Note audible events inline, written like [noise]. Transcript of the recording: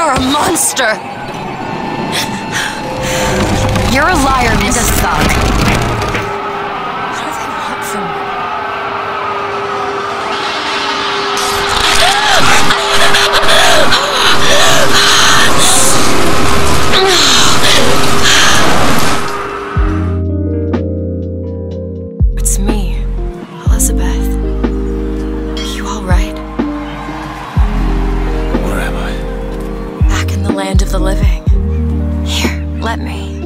a monster! You're a liar a thug. What do they want from [sighs] me? It's me, Elizabeth. Land of the living. Here, let me.